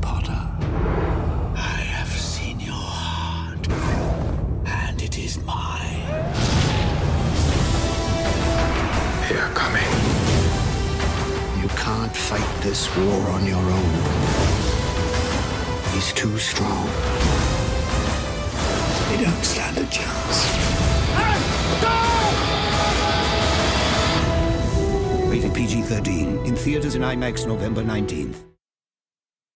Potter. I have seen your heart, and it is mine. They're coming. You can't fight this war on your own. He's too strong. They don't stand a chance. Rated PG 13. In theaters in IMAX November 19th.